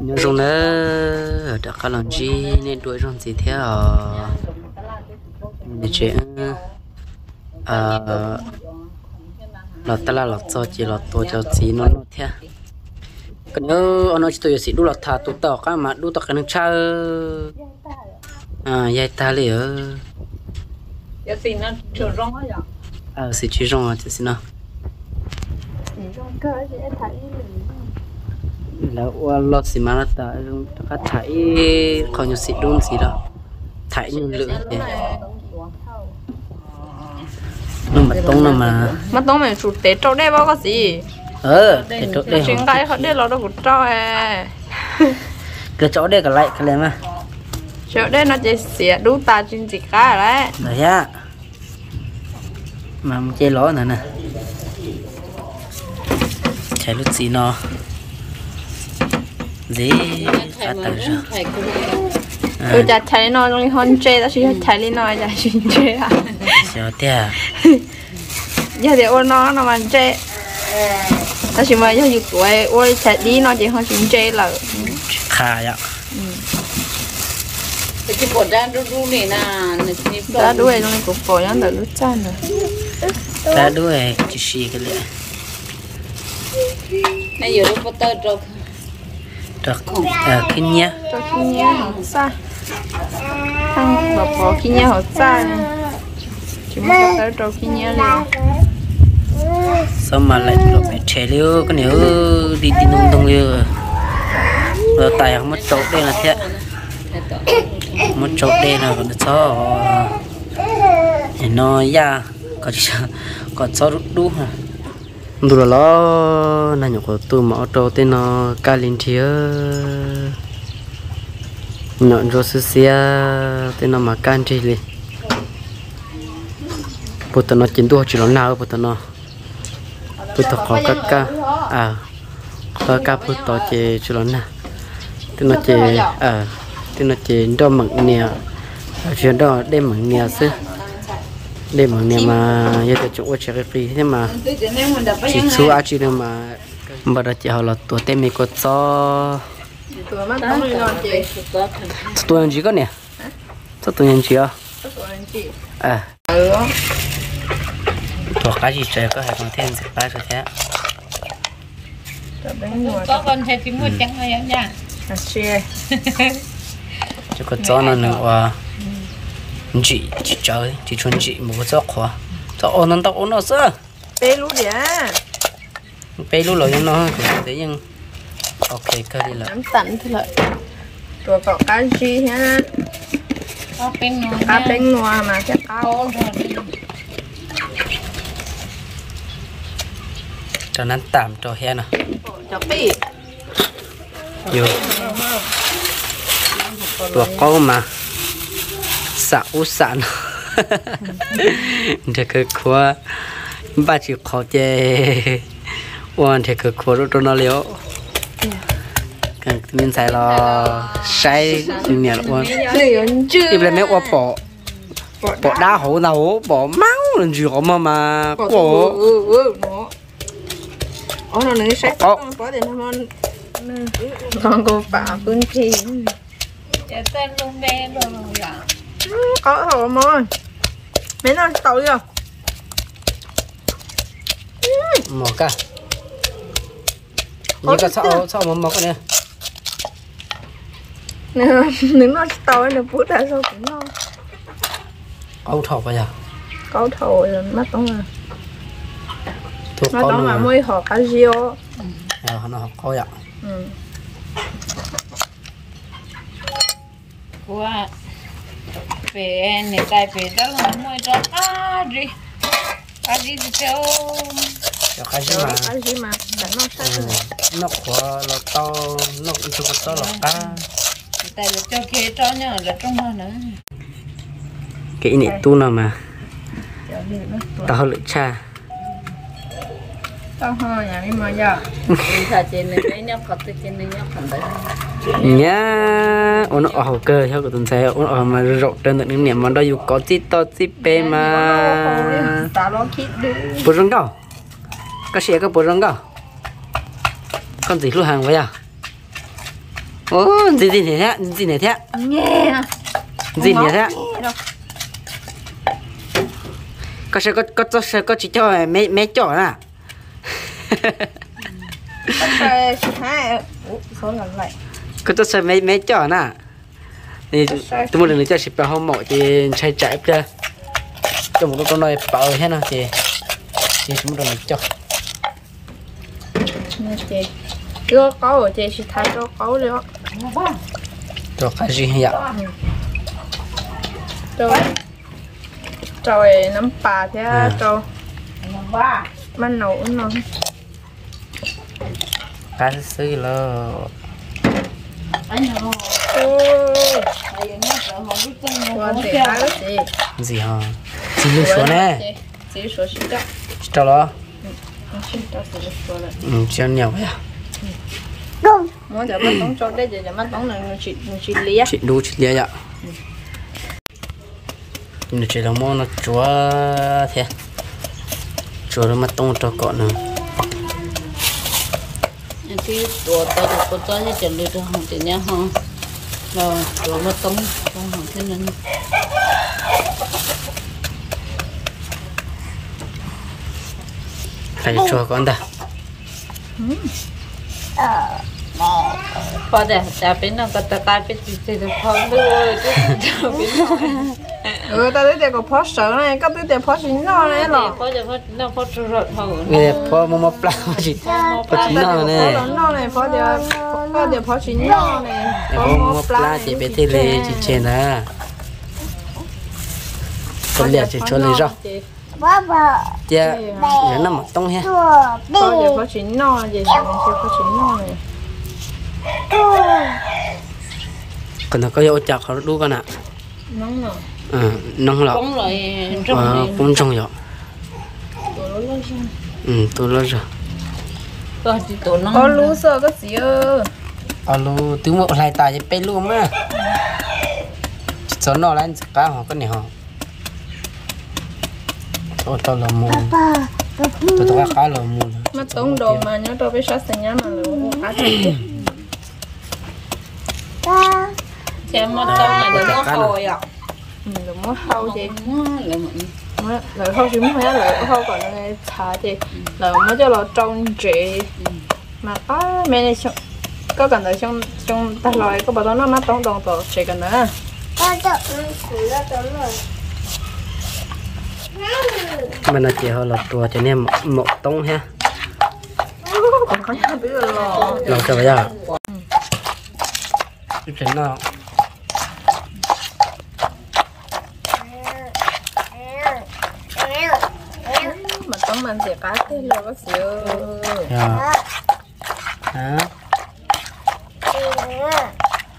nhớ dùng nữa đã có lần chi nên đuổi trong gì thế à để chuyện à lọt ta là lọt cho chỉ lọt tôi cho chỉ nó nó thế. Cái nhớ ông nói chỉ tôi chỉ đu lọt thà tụt tao cái mà đu tao cái nước cha à dạy ta liền giờ xin nó chưa rong á à sẽ chỉ rong à chỉ nào là qua lọt xí mà nó ta cái thải còn nhiều xí đun xí đó. Thải nhiều lượng thế nhưng mà tông nó mà. Mà tông mình chụp tết trâu đây bao cái gì? Ờ cái chỗ đây chuyện cái họ đây là đâu cũng trâu à. Cái chỗ đây cái lại cái này mà chỗ đây nó chỉ xỉa đủ ta chuyện gì cả đấy. Đấy á mà chơi lỗ nữa nè. Chạy lúc gì nó dễ phát tờ rồi. tôi chả thấy nó trong hôn chê ta chỉ thấy lên nói là chỉ chê. À sao thế à? Giờ thì ôn nó nó mà chê. Ta chỉ mà giờ dục tuổi ôi chả đi nó chỉ hôn chỉ là khá vậy ừ. cái chỉ bỏ ra đu đu này là ra đuôi trong này cũng bỏ ra là lúc chăn rồi. Ra đuôi chỉ xì cái này. này giờ lúc bắt tơ rồi trọc kinh nhá trọc kinh nhá hổ xa thằng bọc bọc kinh nhá hổ xa chúng ta tới trọc kinh nhá liền. Sao mà lại trọc mẹ trẻ liu cái nếu đi đi nông đông liu à. rồi tài không mất trọc đây là thế mất trọc đây là còn sao nói ya có có sao đủ hả? Đủ là lo là nhục của tôi mà ô tên nó ca linh thiê nhọn rồi xưa xưa tên nó mà can chi li bột nó chín tuổi chỉ nó nào bột nó bột khó cắt ca à khó cắt bột to chỉ chỉ nó nào tên nó chỉ à tên nó chỉ đo mực nè chuyện đó đem mực nè xưa đây bằng niệm mà giờ tôi chụp chơi cái phi thế mà chỉ chú á chỉ mà bà đã chỉ là tuổi tên mình có cho tuổi anh chị. Có nè. Cho tuổi anh chị à. À tuổi cá gì chơi có hai con thêm gì ba rồi thế. Có con chơi chín mươi trắng hay nhá chưa có cho nó nữa chị chị chơi chị chuẩn chị mua cho khóa cho ôn nó tao ôn nó sơ bê lú đi à. Bê lú rồi nó thế nhưng ok cơ đi là nắm tận thế lợi tôi có cái gì ha. Cá bên ngoài có bên ngoài mà chắc có. Cho nó tạm cho he nè. Cho bì vừa có mà sạ u sạ nó thế cái khóa ba chỉ khó chế, ôn thế cái khóa đó nó liễu cái mình xài lo. Sai nhiều ôn đi về mấy ôn bỏ bỏ đá hổ nào bỏ máu lên gì họ mà mà bỏ ở nó nữa sách con có thì nó con cô bà phương chi để dạ, tên luôn bé rồi rồi có hổ mồi mấy nó tàu chưa mỏ cả. Như cái sao sao mà mỏ cái này. Nè nếu nó tàu nó bút ra sao cũng ngon. Câu thọ bây giờ có thầu rồi mắt tông à. Thuộc mắt con tông là nữa môi họ cá riêu à nó học coi ạ. Ừ. Của về này tại về đó là mua cho à gì à gì thì theo cho cái gì mà cá gì mà đã nó rồi nó khó nó to nó có to là cá tại là cho kia cho nhau là trong hoa nữa cái này tu nào mà tao lựa cha tao ho nhà đi mà giờ thì thà trên này cái nhau khóc từ trên này nhau khóc tới nhá. Ôn ở cơ theo của tuần xe ôn ở mà rộng trên tận niệm mà đây có chi to chi pe mà. bố răng đâu có xe có bố răng đâu con gì luôn hàng vậy à? Ô gì gì này thế gì này thế gì này thế có sẽ có có có sẽ có chỉ cho mấy mấy chỗ à? Rồi, hai Ủa, số lần vậy có cho sẽ mấy mấy chỗ nè thì tôi muốn được cho ship vào hôm mộ thì chạy chạy ra cho một con này bảo hết nó thì thì chúng mình cho. Nè chị Chưa có rồi chị sẽ thay cho có được cho cái gì vậy Rồi Rồi nấm bà thế À. rồi ba Mình nấu nó cái gì là gì hả chỉ lưu số nè Chị Chị số xin đó cho nó Xin đó chị số này ừ cho nhiều vậy Muốn giờ bắt tống cho đây thì bắt tống là chị chị lia chị đu chị lia vậy nó chỉ là món nó chúa thế chúa nó mà tông cho cọ nữa thì đồ ta được có cho thì chuẩn bị được hàng tiền nhá hàng là đồ mà tống trong hàng thế này phải cho con ta Pada, tapi nak kata kata tu tidak faham tu, tu tidak faham. Ừ, ta đứa đây có phó sở này, có đứa đây phó sở nó này lọ. Phó sở phó nó phó sở rồi phó. Người phó mò mò pla gì? Phó sở nó này. Phó nó này phó sở phó sở phó sở nó này. Phó mò pla chỉ biết thế lệ chỉ chén à. Con lẹ chỉ cho lấy rồi. Baba. Dạ, nhớ nằm mặt tông ha. Phó sở phó sở nó gì? Phó sở phó sở nó này. Còn nó có yêu chặt họ đu con ạ. Nóng nè ừ nông lọ. Cũng lại trong ờ cũng trong rồi ừ tôi lo rồi. Có Có lú sợ có gì ơ. Alo tiếng một lại tài pe luôn mà cho nó lên cá họ cái này họ tôi tôi là mua tôi tôi khá là mua Mà tống đồ mà nhớ đồ với sát sinh nhá mà lú khá thật. Xem mà tao này được có hồi à Ừ, đừng muốn hâu chị. Lại mọi Mới- Lời hâu chỉ muốn phải lời hâu còn là thả chị. Lời mới cho là trong chị. Mà có mẹ này xong có cần tới xong xong ta lời có bảo nó mắt tống đồng tổ chỉ cần nữa. Mà nó chỉ họ là tua cho nên một, tông ha. Còn có nhau biết rồi lòng cho bây giờ? Cái chuyện nào sẽ cá thế là bác sĩ ơi. Dạ. Hả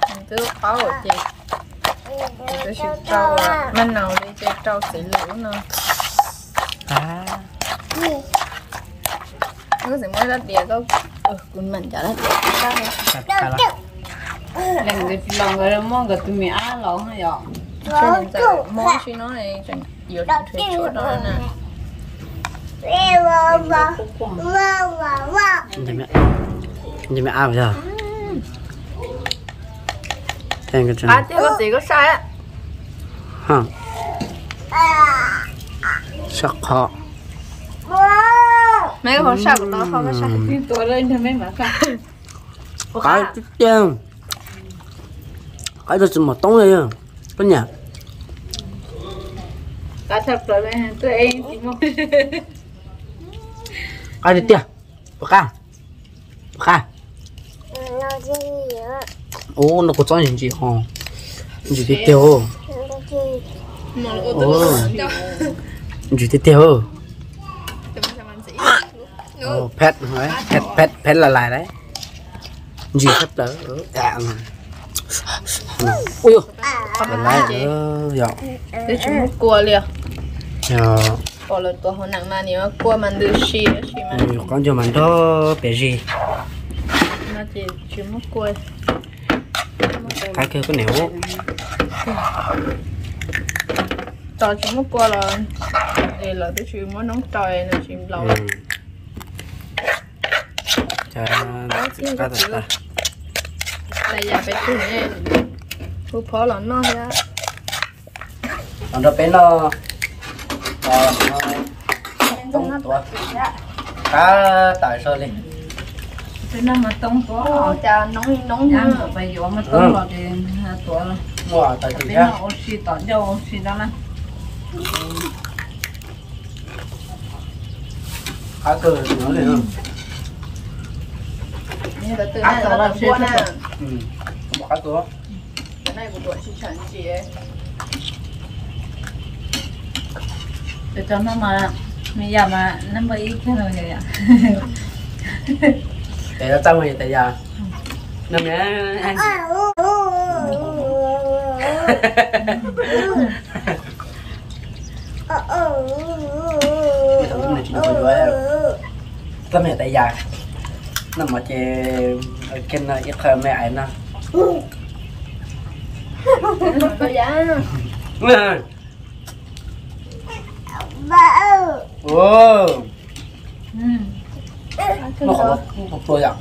mình cứ khó rồi chị. Mình cứ chịu trâu à mình nào đi chơi trâu xỉ lũ nữa. À cứ sẽ mới đất địa có ừ cũng mình trả đất sao thật cả là lần cái lòng cái món cái tụi mình ăn lòng hay vậy? Cho nên giờ món chi nó này cho nhiều thuê chỗ đó nè như mẹ. Như mẹ ao giờ? Thêm cái chuyện à tiêu có gì có sai á? Hả? Sắc họ. Mấy hộp sao của nó không có cái ตัว lên thì mấy mà sao cái chân cái đó chỉ một tông này à có nhà. Cá thật rồi lên tụi em thì không cái đi tiền bạc ca bạc ca ô nó có cho những gì hả gì đi tiêu ô gì đi tiêu ô pet đấy pet pet pet là lại đấy. Gì hết đó dạ ui là lại ờ dạ để chúng cua liền. Dạ là ตัว họ nặng mà nếu cua mình đưa xì xì mà con cho mình đó bé gì? Nó chỉ chúng nó cua cái kia có nẻo. Cho chúng nó cua là để là cái chuyện muốn nóng trời là chuyện lâu chà cái thật ta. Tại nhà bé tu nè phụ phó là nó ya còn đó bên nó ờ nó tông tua cá tại sao lên Thế nên mà tông to cha nóng nóng Ăn nha được bây giờ mà tông vào thì rồi mua tại Bên nhá nó oxy tỏ cho oxy đó nè cá cừ nó lên không À, này đó là thích nè. ừ cá cừ cái này của tuổi chị chuẩn chị ấy Để cho nó mà Bây giờ mà nó mới ít thế rồi vậy ạ để nó tăng về tại nhà năm nhé anh cái thằng này chỉ có đuôi cái mẹ tại nhà nó mà chè cái nó ít hơn mẹ ấy nó. Có giá Wow, Ừ. nó không không tôi à?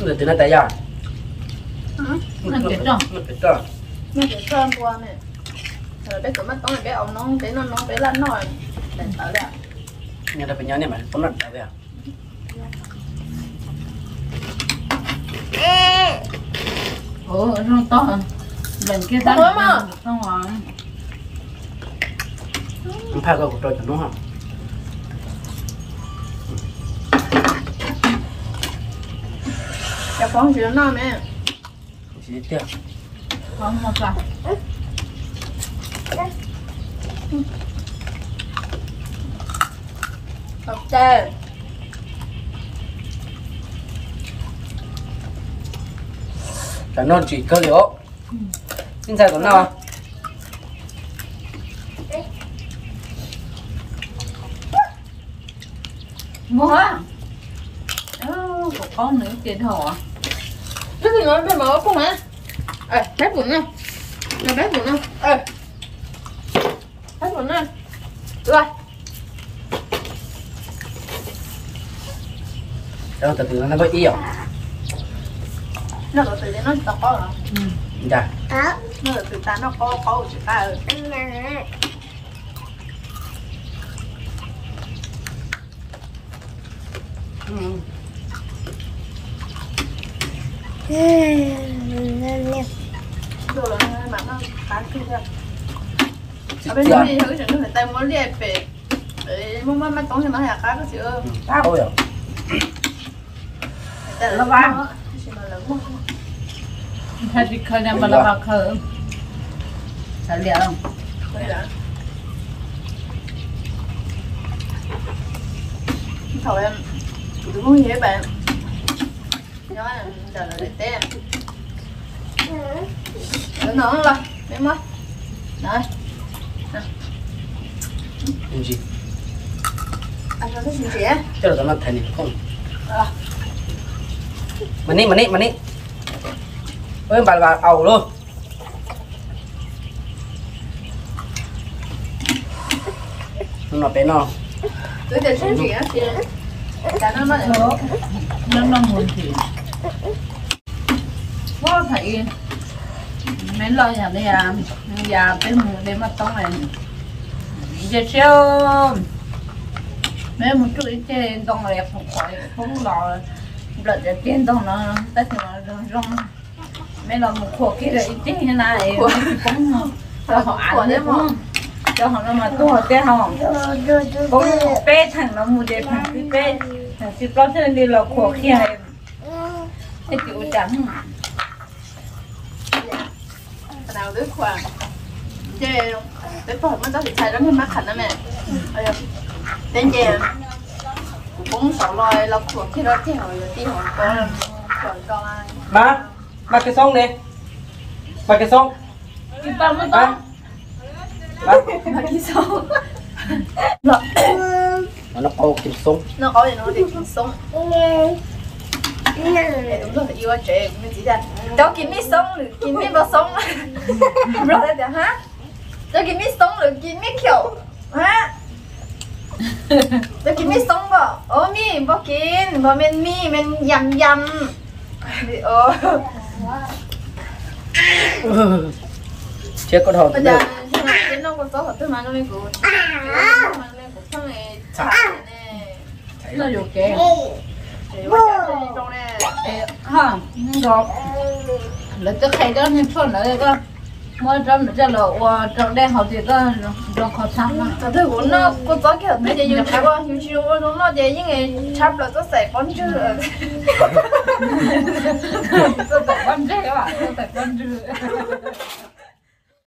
nó từ nó tại nhà. Nó chết rồi. Nó chết rồi. nó chỉ sơn qua nè rồi bé tụi mắt tóm này bé ông nóng bé nó nóng bé lăn nồi để tới đây Nhà ta phải nhớ này mà, lần tại đây à? Ủa nó to Lần kia ta mà. Không ạ Không phải có của tôi đúng không? cho con chuyện nó mẹ Chỉ tiếc. Không phải học cha Cả non chỉ cơ liệu. Xin chào tuần nào? Mua Ơ, của con nữa tiền hổ cái gì nói bé mở không hả? Ê bé bụng nè là bé bụng nè ê. Bé bụng nè rồi. Cho từ từ nó có ý à? nó là từ nó có rồi Dạ. nó là từ ta nó có có chị ta rồi Ừ. rồi mà nó khá kia ra ở bên tiếc. đó đi thử chuyện người ta muốn liệt về để muốn mất mắt tống thì nó là khác cái chữ Ừ. Thôi à? là ba chỉ là lớn một Thật thì khởi nằm mà là vào khởi Thật liệu không? thầu em đừng có gì bạn nhớ là giờ là để tên Đừng nữa rồi, em ơi Đây, Làm gì? anh cho cái gì á Cho là nó thành không? À. Mà đi, mà đi, mà đi. Ôi, bà bà ẩu luôn. Nó bé nó. Tôi để xem chị á chị Cả nó nói là Đó Nó nó muốn thì Có thấy Mấy lo nhà đây à? Nhà bên mù đây mà tông này. Giờ siêu Mấy một chút ít trên tông này không khỏi Không lo. Lợn ở trên tông nó Tất cả nó rong Mấy lo một khổ kia là ít thế này. Cũng họ ăn đấy mà Cho họ nó mà tu họ tế họ cũng bé thằng nó mua đẹp thằng cái bé thằng chỉ có thể đi lọc khổ khi hay cái chịu trắng nào đứa khoảng Chê Tới tuổi mới có thể xài lắm cái mắt khẩn đó mẹ. Đến chê Cũng sáu loài lọc thuộc khi đó thì đi hỏi con Còn con Ba, ba cái xong đi. Ba cái xong. cái ba mới Ba. Bagi song. nó có kim súng. Nó có thì nó thì kim súng. Đúng rồi yêu trẻ cũng chỉ là cháu kim mít sống rồi kim mi vào sống rồi đây được hả? Cháu kim mít sống rồi kim mít kiểu hả? Cháu kim mi sống bò, ô mi bò kín bò men mi men yầm yầm ô. Chưa có thầu có hợp tôi mà nó lên của mà lên của thằng này nó được kìa. Ha rồi lấy cái khay đó nên phun lại cái mỗi trăm là cho lộ trong đây học thì ta được học sáng mà. Tôi thấy vốn nó có tối kiểu bây giờ dùng cháo dùng chiều nó nó về những ngày chắp là tôi sẽ bón chứ tôi sẽ bón chứ các bạn tôi sẽ bón